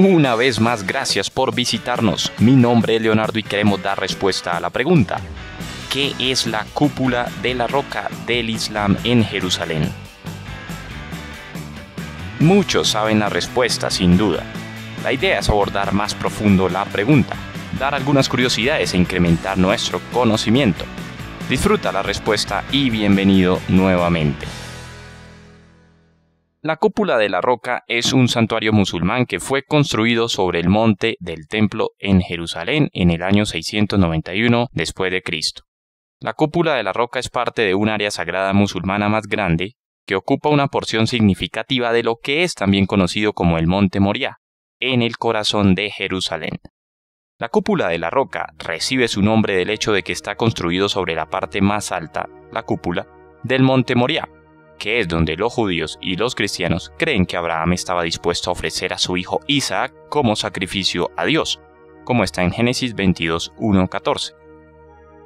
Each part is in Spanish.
Una vez más, gracias por visitarnos. Mi nombre es Leonardo y queremos dar respuesta a la pregunta. ¿Qué es la cúpula de la roca del Islam en Jerusalén? Muchos saben la respuesta, sin duda. La idea es abordar más profundo la pregunta, dar algunas curiosidades e incrementar nuestro conocimiento. Disfruta la respuesta y bienvenido nuevamente. La cúpula de la roca es un santuario musulmán que fue construido sobre el monte del templo en Jerusalén en el año 691 después de Cristo. La cúpula de la roca es parte de un área sagrada musulmana más grande que ocupa una porción significativa de lo que es también conocido como el Monte Moriah, en el corazón de Jerusalén. La cúpula de la roca recibe su nombre del hecho de que está construido sobre la parte más alta, la cúpula, del Monte Moriah, que es donde los judíos y los cristianos creen que Abraham estaba dispuesto a ofrecer a su hijo Isaac como sacrificio a Dios, como está en Génesis 22, 14.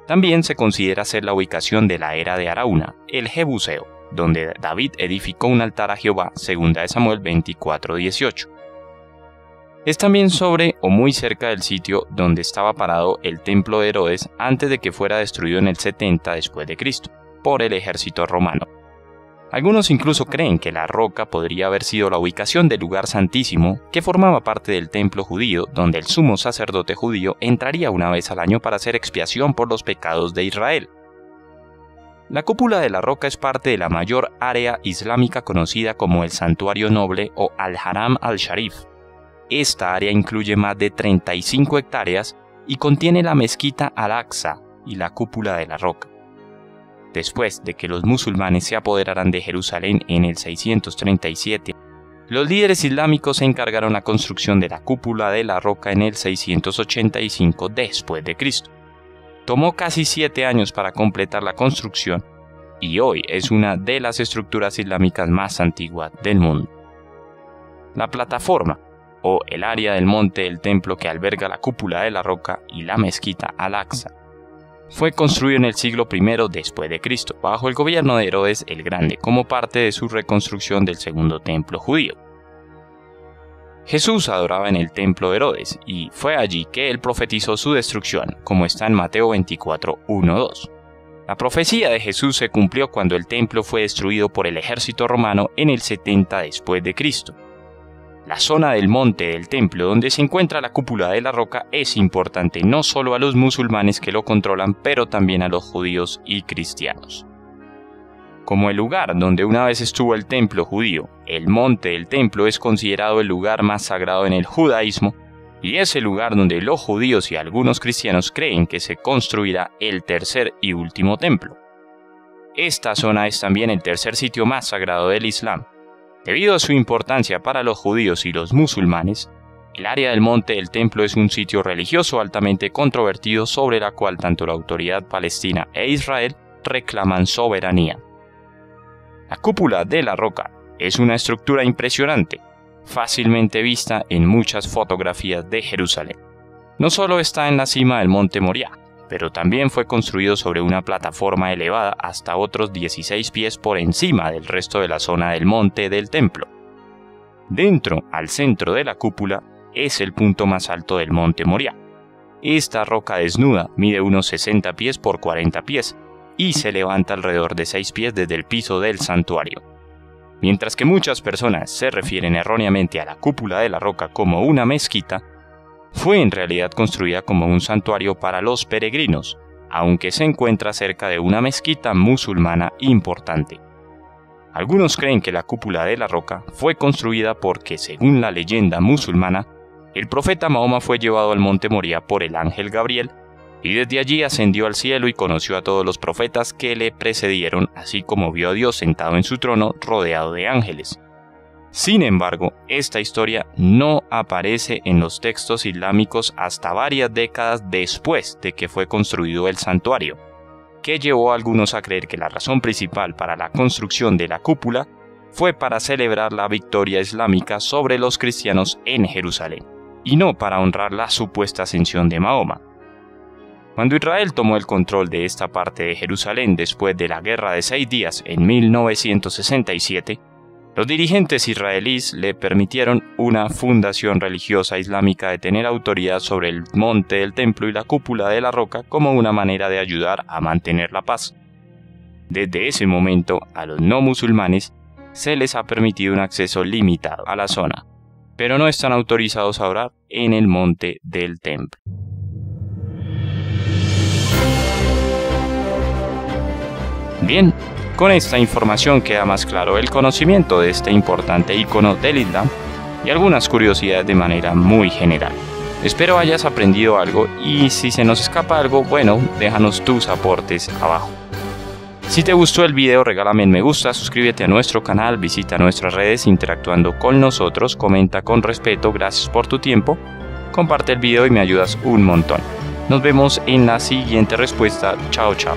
También se considera ser la ubicación de la era de Araúna, el Jebuseo, donde David edificó un altar a Jehová, de Samuel 24, 18. Es también sobre o muy cerca del sitio donde estaba parado el templo de Herodes antes de que fuera destruido en el 70 después de Cristo por el ejército romano. Algunos incluso creen que la roca podría haber sido la ubicación del lugar santísimo que formaba parte del templo judío donde el sumo sacerdote judío entraría una vez al año para hacer expiación por los pecados de Israel. La cúpula de la roca es parte de la mayor área islámica conocida como el Santuario Noble o Al-Haram al-Sharif. Esta área incluye más de 35 hectáreas y contiene la mezquita Al-Aqsa y la cúpula de la roca. Después de que los musulmanes se apoderaran de Jerusalén en el 637, los líderes islámicos se encargaron la construcción de la cúpula de la roca en el 685 después de Cristo. Tomó casi siete años para completar la construcción y hoy es una de las estructuras islámicas más antiguas del mundo. La plataforma, o el área del monte del templo que alberga la cúpula de la roca y la mezquita Al-Aqsa, fue construido en el siglo I después de Cristo, bajo el gobierno de Herodes el Grande, como parte de su reconstrucción del segundo templo judío. Jesús adoraba en el templo de Herodes, y fue allí que él profetizó su destrucción, como está en Mateo 24, 2. La profecía de Jesús se cumplió cuando el templo fue destruido por el ejército romano en el 70 después de Cristo. La zona del monte del templo donde se encuentra la cúpula de la roca es importante no solo a los musulmanes que lo controlan, pero también a los judíos y cristianos. Como el lugar donde una vez estuvo el templo judío, el monte del templo es considerado el lugar más sagrado en el judaísmo y es el lugar donde los judíos y algunos cristianos creen que se construirá el tercer y último templo. Esta zona es también el tercer sitio más sagrado del Islam Debido a su importancia para los judíos y los musulmanes, el área del monte del templo es un sitio religioso altamente controvertido sobre la cual tanto la autoridad palestina e Israel reclaman soberanía. La cúpula de la roca es una estructura impresionante, fácilmente vista en muchas fotografías de Jerusalén. No solo está en la cima del monte Moriah, pero también fue construido sobre una plataforma elevada hasta otros 16 pies por encima del resto de la zona del monte del templo. Dentro, al centro de la cúpula, es el punto más alto del monte Moriah. Esta roca desnuda mide unos 60 pies por 40 pies y se levanta alrededor de 6 pies desde el piso del santuario. Mientras que muchas personas se refieren erróneamente a la cúpula de la roca como una mezquita, fue en realidad construida como un santuario para los peregrinos, aunque se encuentra cerca de una mezquita musulmana importante. Algunos creen que la cúpula de la roca fue construida porque, según la leyenda musulmana, el profeta Mahoma fue llevado al monte Moria por el ángel Gabriel y desde allí ascendió al cielo y conoció a todos los profetas que le precedieron, así como vio a Dios sentado en su trono rodeado de ángeles. Sin embargo, esta historia no aparece en los textos islámicos hasta varias décadas después de que fue construido el santuario, que llevó a algunos a creer que la razón principal para la construcción de la cúpula fue para celebrar la victoria islámica sobre los cristianos en Jerusalén, y no para honrar la supuesta ascensión de Mahoma. Cuando Israel tomó el control de esta parte de Jerusalén después de la Guerra de Seis Días en 1967, Los dirigentes israelíes le permitieron una fundación religiosa islámica de tener autoridad sobre el monte del templo y la cúpula de la roca como una manera de ayudar a mantener la paz. Desde ese momento, a los no musulmanes se les ha permitido un acceso limitado a la zona, pero no están autorizados a orar en el monte del templo. Bien, con esta información queda más claro el conocimiento de este importante icono del Islam y algunas curiosidades de manera muy general. Espero hayas aprendido algo y si se nos escapa algo, bueno, déjanos tus aportes abajo. Si te gustó el video, regálame un me gusta, suscríbete a nuestro canal, visita nuestras redes interactuando con nosotros, comenta con respeto, gracias por tu tiempo, comparte el video y me ayudas un montón. Nos vemos en la siguiente respuesta, chao chao.